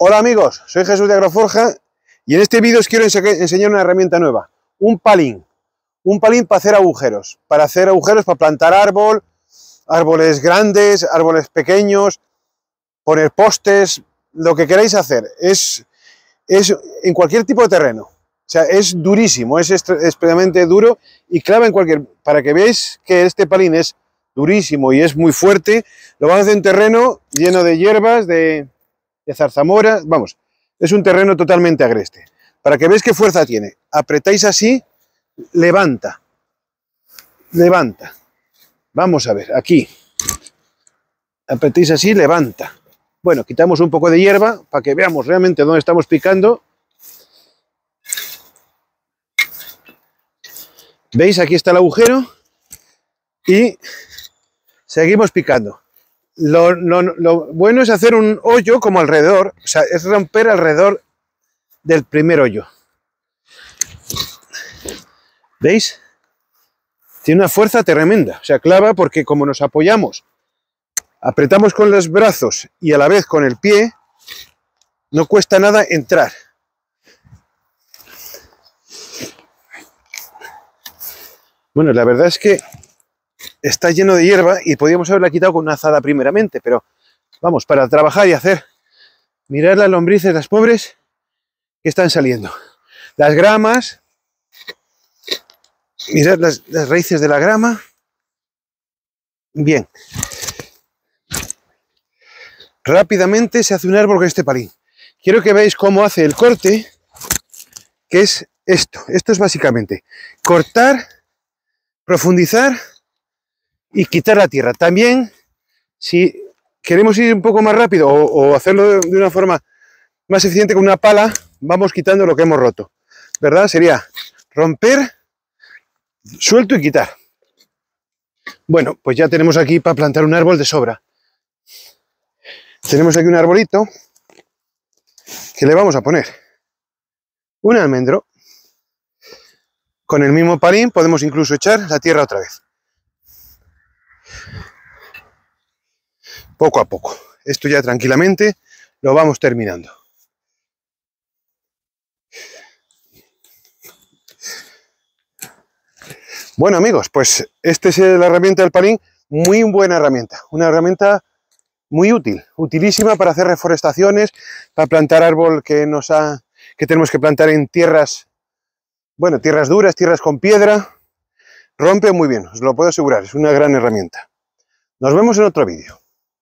Hola amigos, soy Jesús de Agroforja y en este vídeo os quiero enseñar una herramienta nueva, un palín. Un palín para hacer agujeros, para hacer agujeros para plantar árbol, árboles grandes, árboles pequeños, poner postes, lo que queráis hacer. Es, es en cualquier tipo de terreno. O sea, es durísimo, es extremadamente duro y clava en cualquier... Para que veáis que este palín es durísimo y es muy fuerte, lo vamos a hacer en terreno lleno de hierbas, de, de zarzamora, vamos, es un terreno totalmente agreste. Para que veáis qué fuerza tiene, apretáis así, levanta, levanta. Vamos a ver, aquí. Apretáis así, levanta. Bueno, quitamos un poco de hierba para que veamos realmente dónde estamos picando. ¿Veis? Aquí está el agujero y seguimos picando. Lo, bueno es hacer un hoyo como alrededor, o sea, es romper alrededor del primer hoyo. ¿Veis? Tiene una fuerza tremenda, o sea, clava porque como nos apoyamos, apretamos con los brazos y a la vez con el pie, no cuesta nada entrar. Bueno, la verdad es que está lleno de hierba y podríamos haberla quitado con una azada primeramente, pero vamos, para trabajar y hacer, mirar las lombrices, las pobres, que están saliendo. Las gramas, mirad las, las raíces de la grama. Bien. Rápidamente se hace un árbol con este palín. Quiero que veáis cómo hace el corte, que es esto. Esto es básicamente cortar, profundizar y quitar la tierra. También, si queremos ir un poco más rápido o, hacerlo de una forma más eficiente con una pala, vamos quitando lo que hemos roto. ¿Verdad? Sería romper, suelto y quitar. Bueno, pues ya tenemos aquí para plantar un árbol de sobra. Tenemos aquí un arbolito que le vamos a poner un almendro. Con el mismo palín podemos incluso echar la tierra otra vez. Poco a poco. Esto ya tranquilamente lo vamos terminando. Bueno amigos, pues esta es la herramienta del palín, muy buena herramienta, una herramienta muy útil, utilísima para hacer reforestaciones, para plantar árbol que nos ha, que tenemos que plantar en tierras, bueno, tierras duras, tierras con piedra, rompe muy bien, os lo puedo asegurar, es una gran herramienta. Nos vemos en otro vídeo.